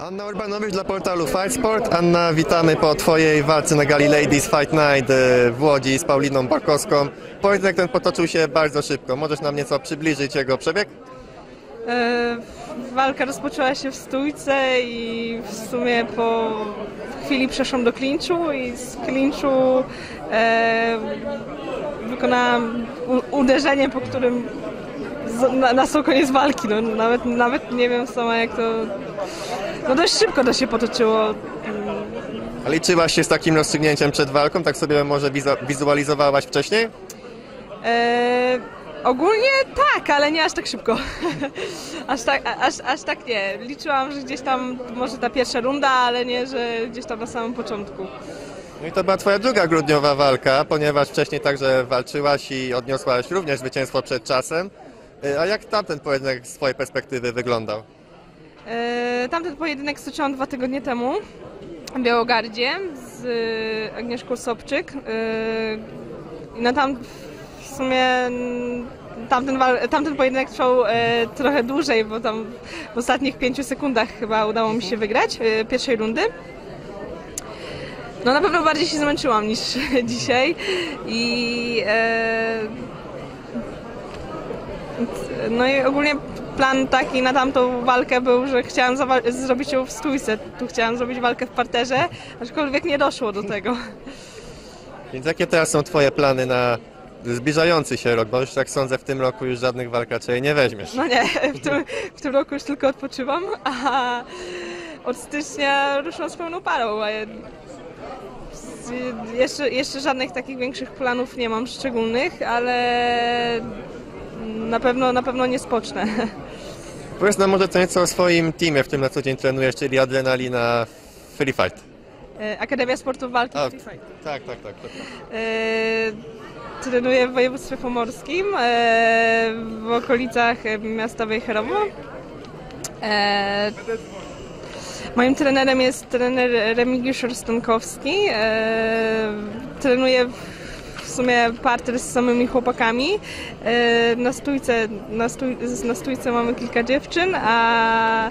Anna Urbanowicz dla portalu Fight Sport. Anna, witamy po Twojej walce na gali Ladies Fight Night e, w Łodzi z Pauliną Barkowską. Pojedynek ten potoczył się bardzo szybko. Możesz nam nieco przybliżyć jego przebieg? E, Walka rozpoczęła się w stójce i w sumie po chwili przeszłam do klinczu i z klinczu e, wykonałam uderzenie, po którym z, na, nastał koniec walki. No, nawet, nawet nie wiem sama jak to... No dość szybko to się potoczyło. A liczyłaś się z takim rozstrzygnięciem przed walką? Tak sobie może wizu- wizualizowałaś wcześniej? E, ogólnie tak, ale nie aż tak szybko. aż, tak, aż, aż tak nie. Liczyłam, że gdzieś tam może ta pierwsza runda, ale nie, że gdzieś tam na samym początku. No i to była Twoja druga grudniowa walka, ponieważ wcześniej także walczyłaś i odniosłaś również zwycięstwo przed czasem. E, A jak tamten pojedynek z Twojej perspektywy wyglądał? E, tamten pojedynek stoczyłam dwa tygodnie temu w Białogardzie z e, Agnieszką Sobczyk. E, na tam w sumie tamten, tamten pojedynek trwał e, trochę dłużej, bo tam w ostatnich pięciu sekundach chyba udało mi się wygrać pierwszej rundy. No na pewno bardziej się zmęczyłam niż dzisiaj i no i ogólnie plan taki na tamtą walkę był, że chciałam zrobić ją w stójce. Tu chciałam zrobić walkę w parterze, aczkolwiek nie doszło do tego. Więc jakie teraz są Twoje plany na zbliżający się rok? Bo już jak sądzę w tym roku już żadnych walk raczej nie weźmiesz. No nie, w tym, w tym roku już tylko odpoczywam, a od stycznia ruszam z pełną parą. Jeszcze, jeszcze żadnych takich większych planów nie mam szczególnych, ale na pewno, na pewno nie spocznę. Powiedz nam może co nieco o swoim teamie, w którym na co dzień trenujesz, czyli Adrenalina Free Fight. E, Akademia Sportów Walki A, Free Fight. Tak, tak, tak. tak. E, Trenuję w województwie pomorskim, e, w okolicach miasta Wejherowo. E, Moim trenerem jest trener Remigiusz Rostankowski. E, Trenuję w sumie parter z samymi chłopakami. E, Na stójce, na, stój, na stójce mamy kilka dziewczyn, a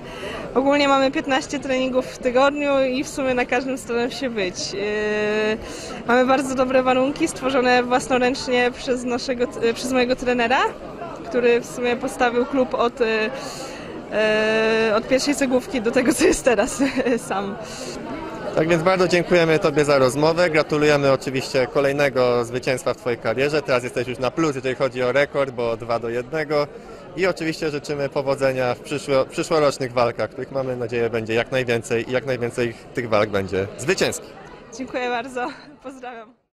ogólnie mamy 15 treningów w tygodniu i w sumie na każdym staram się być. E, Mamy bardzo dobre warunki stworzone własnoręcznie przez, naszego, e, przez mojego trenera, który w sumie postawił klub od, od pierwszej cegłówki do tego, co jest teraz sam. Tak więc bardzo dziękujemy Tobie za rozmowę. Gratulujemy oczywiście kolejnego zwycięstwa w Twojej karierze. Teraz jesteś już na plus, jeżeli chodzi o rekord, bo 2 do 1. I oczywiście życzymy powodzenia w przyszło, przyszłorocznych walkach, których mamy nadzieję będzie jak najwięcej i jak najwięcej tych walk będzie zwycięskich. Dziękuję bardzo. Pozdrawiam.